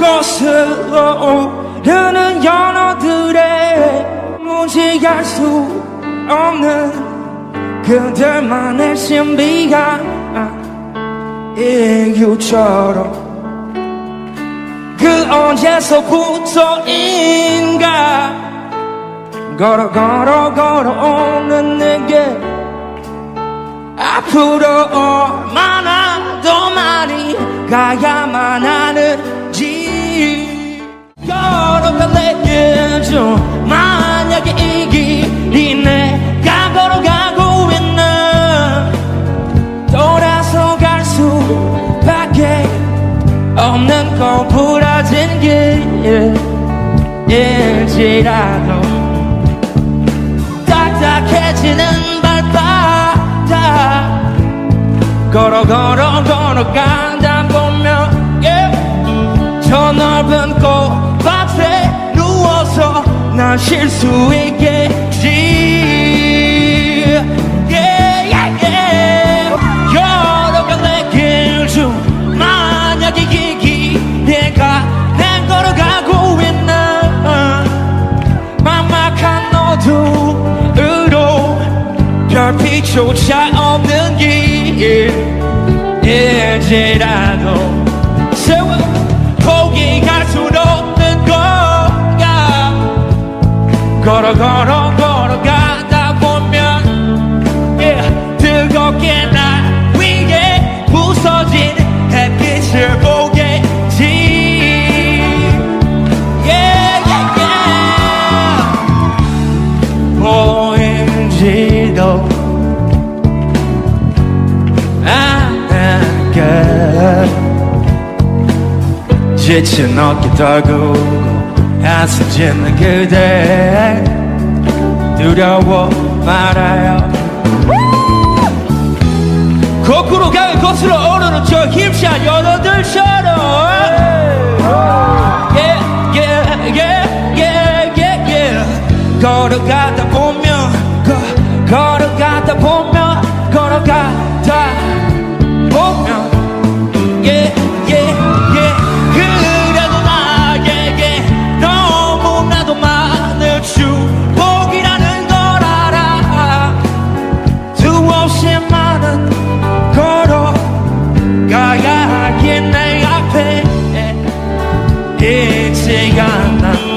거슬러 오르는 연어들의 무지할 수 없는 그들만의 신비한 이유처럼 그 언제서부터인가? 걸어 걸어 걸어오는 내게 앞으로 얼마나 더 많이 가야만 하는지 여러 갈래 길중 만약에 이 길이 내가 걸어가고 있는 돌아서 갈 수밖에 없는 꼬부라진 길일지라도 딱딱해지는 발바닥 걸어 걸어 yeah. 저 넓은 꽃밭에 누워서 난쉴수 있겠지. Yeah, yeah, yeah. 여러 갈래 길중 만약에 이 길에가 난 걸어가고 있는 막막한 어둠으로 별빛조차 없는 길일지라도 세워 걸어 걸어 걸어가다 보면 yeah, 뜨겁게 날 위에 부서진 햇빛을 보겠지 yeah, yeah, yeah. 보임지도 않을까 지친 어깨 떨구고 한숨 짓는 그대 두려워 말아요. 거꾸로 가게 거슬러 오르는 저 힘찬 연어들처럼 It's a gana